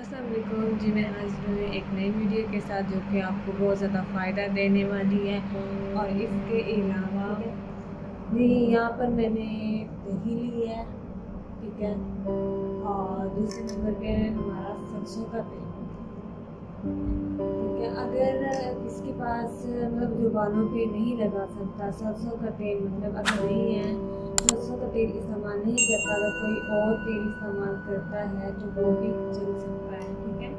असलम जी, मैं आज हूँ एक नई वीडियो के साथ जो कि आपको बहुत ज़्यादा फ़ायदा देने वाली है और इसके अलावा जी, यहाँ पर मैंने दही ली है, ठीक है? और दूसरे नंबर पे हमारा सरसों का तेल। ठीक है, अगर किसके पास मतलब जो बालों पे नहीं लगा सकता, सरसों का तेल मतलब अगर नहीं है, सरसों का तेल इस्तेमाल नहीं करता, अगर कोई और तेल इस्तेमाल करता है तो वो भी चल सकता है, ठीक है?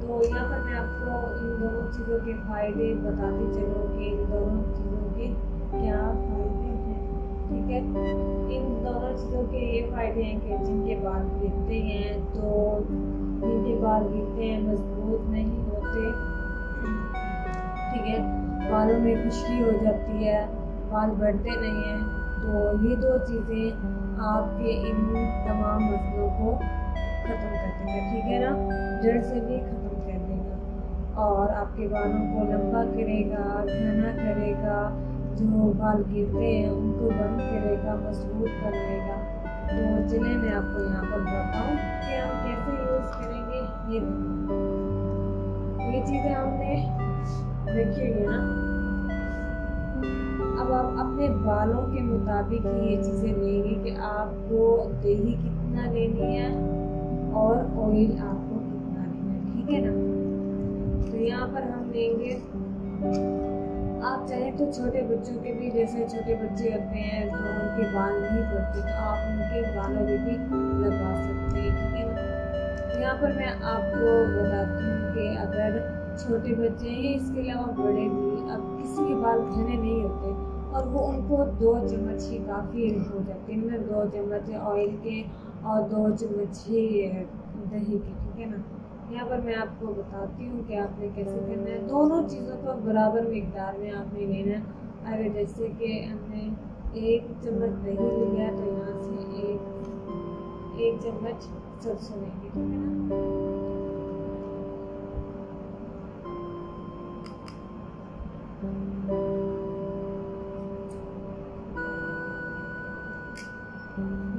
तो यहाँ पर मैं आपको इन दोनों चीज़ों के फ़ायदे बताती चलूँ कि इन दोनों चीज़ों के क्या फ़ायदे हैं, ठीक है? इन दोनों चीज़ों के ये फ़ायदे हैं कि जिनके तो बाल गिरते हैं, मज़बूत नहीं होते। ठीक है, बालों में खुशकी हो जाती है, बाल बढ़ते नहीं हैं। तो ये दो चीज़ें आपके इन तमाम मसलों को ख़त्म कर देंगे, ठीक है ना? जड़ से भी ख़त्म कर देगा। और आपके बालों को लंबा करेगा, घना करेगा, जो बाल गिरते हैं, उनको बंद करेगा, मज़बूत बनाएगा। तो चलिए मैं आपको यहाँ पर बताऊँ कि हम कैसे यूज़ करेंगे। ये ये चीज़ें हमने रखी ना? अब आप अपने बालों के मुताबिक ही ये चीज़ें लेंगे कि आपको दही कितना लेनी है और ऑयल आपको कितना लेना है, ठीक है ना? तो यहाँ पर हम लेंगे, आप चाहें तो छोटे बच्चों के भी, जैसे छोटे बच्चे होते हैं तो उनके बाल नहीं पड़ते तो आप उनके बालों में भी लगा सकते हैं है। यहाँ पर मैं आपको बताती हूँ कि अगर छोटे बच्चे हैं इसके अलावा बड़े भी, अब किसी के बाल घने नहीं होते और वो उनको दो चम्मच ही काफ़ी हो जाते हैं। मतलब दो चम्मच ऑयल के और दो चम्मच ही दही के, ठीक है ना? यहाँ पर मैं आपको बताती हूँ कि आपने कैसे करना है। दोनों चीज़ों को बराबर मकदार में आपने लेना अगर जैसे कि हमने एक चम्मच दही लिया तो यहाँ से एक एक चम्मच सरसों लेंगे ठीक है ना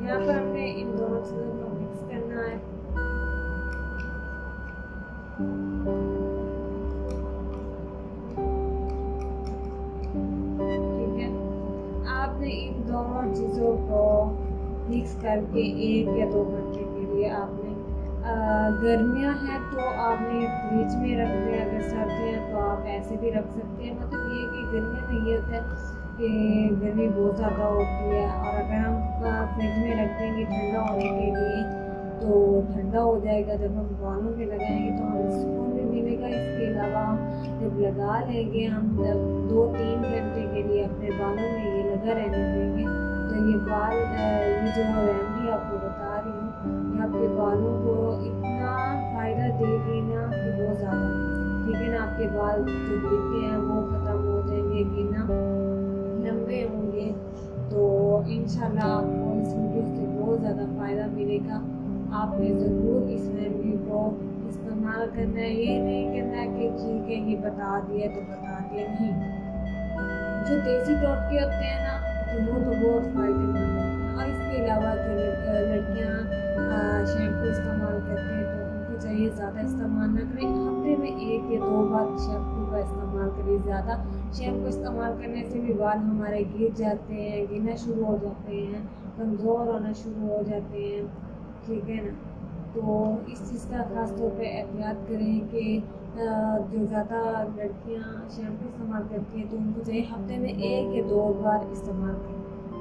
यहाँ पर हमने इन दोनों चीज़ों को मिक्स करना है। ठीक है। आपने इन दोनों चीज़ों को मिक्स करके एक या दो घंटे लिए आपने गर्मियाँ हैं तो आपने फ्रिज में रख दें, अगर सर्दी हैं तो आप ऐसे भी रख सकते हैं। मतलब ये कि गर्मियों में ये होता है कि गर्मी बहुत ज़्यादा होती है और अगर हम फ्रिज में रख देंगे ठंडा होने के लिए तो ठंडा हो जाएगा। जब हम बालों में लगाएँगे तो हमें सुकून भी मिलेगा। इसके अलावा हम जब लगा लेंगे, हम जब दो तीन घंटे के लिए अपने बालों में ये लगा रहने देंगे तो ये बाल ये जो रेमडी आपको बता आपके बालों को इतना फ़ायदा देगी ना कि बहुत ज़्यादा। ठीक है ना? आपके बाल जो गिरते हैं, वो ख़त्म हो जाएँगे, गिरना लंबे होंगे। तो इन आपको इस वीडियो से बहुत ज़्यादा फ़ायदा मिलेगा। आपने ज़रूर इस रेमडी को इस्तेमाल करना है। ये नहीं करना है कि ठीक है, ये बता दिया तो बता दिया। नहीं। जो देसी टोटके होते हैं ना तो वो तो बहुत फ़ायदेमंद और इसके अलावा जो लड़कियाँ शैम्पू इस्तेमाल करते हैं तो उनको चाहिए ज़्यादा इस्तेमाल ना करें। हफ़्ते में एक या दो बार शैम्पू का इस्तेमाल करें ज़्यादा। शैम्पू इस्तेमाल करने से भी बाल हमारे गिर जाते हैं, गिरना शुरू हो जाते हैं, कमज़ोर होना शुरू हो जाते हैं, ठीक है ना? तो इस चीज़ का ख़ास तौर पे एहतियात करें कि जो ज़्यादा लड़कियाँ शैम्पू इस्तेमाल करती हैं तो उनको चाहिए हफ़्ते में एक या दो बार इस्तेमाल करें।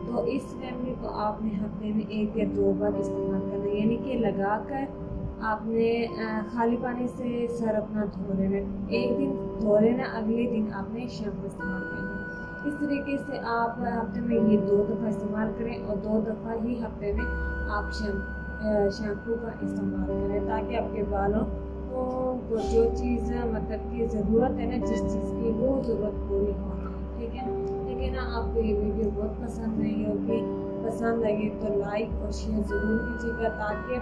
तो इस रेमडी को आपने हफ़्ते में एक या दो बार इस्तेमाल करना यानी कि लगा कर आपने खाली पानी से सर अपना धो लेना एक दिन धो लेना अगले दिन आपने शैम्पू इस्तेमाल करना इस तरीके से आप हफ़्ते में ये दो दफ़ा इस्तेमाल करें और दो दफ़ा ही हफ़्ते में आप शैम्पू का इस्तेमाल करें ताकि आपके बालों को जो चीज़ मतलब की ज़रूरत है ना, जिस चीज़ की वो ज़रूरत पूरी हो। आपको ये वीडियो बहुत पसंद आई होगी। पसंद लगे तो लाइक और शेयर ज़रूर कीजिएगा ताकि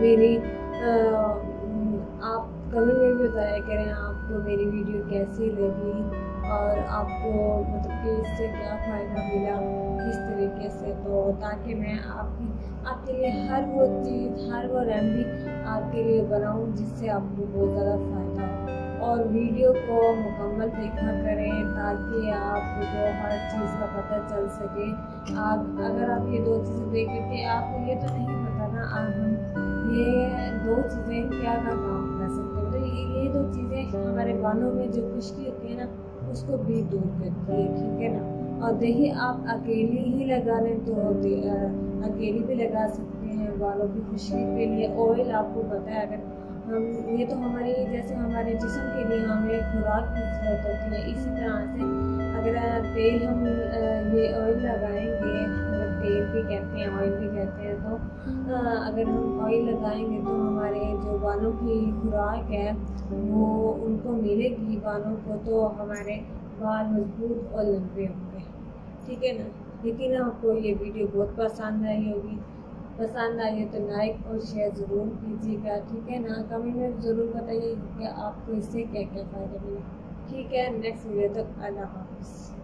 मेरी आप कमेंट में भी बताया करें आपको मेरी वीडियो कैसी लगी और आपको मतलब कि इससे क्या फ़ायदा मिला, किस तरीके से। तो ताकि मैं आपकी, आपके लिए हर वो चीज़, हर वो रेमडी आपके लिए बनाऊँ जिससे आपको बहुत ज़्यादा फ़ायदा हो। और वीडियो को मुकम्मल देखा करें ताकि आपको तो हर चीज़ का पता चल सके। आप अगर आप ये दो चीज़ें देख लेते आपको ये तो नहीं पता ना आप हम ये दो चीज़ें क्या का काम कर सकते हैं। तो ये, ये दो चीज़ें हमारे बालों में जो खुश्की होती है ना उसको भी दूर करती है ठीक है ना? और दही आप अकेली ही लगा लें तो अकेली भी लगा सकते हैं बालों की खुशबू के लिए। ऑयल आपको पता है अगर हम, ये तो हमारी, जैसे हमारे जिसम के लिए हमें खुराक ज़रूरत होती है, इसी तरह से अगर तेल हम ये ऑयल लगाएँगे मतलब तेल भी कहते हैं ऑयल भी कहते हैं तो अगर हम ऑयल लगाएँगे तो हमारे जो बालों की खुराक है, वो उनको मिलेगी, बालों को तो हमारे बाल मज़बूत और लंबे होंगे। ठीक है ना? लेकिन आपको ये वीडियो बहुत पसंद आई होगी। पसंद आई है तो लाइक और शेयर ज़रूर कीजिएगा, ठीक है ना? कमेंट में ज़रूर बताइए कि आपको इससे क्या क्या फ़ायदा मिला। ठीक है नेक्स्ट वीडियो तक, अल्लाह हाफिज़।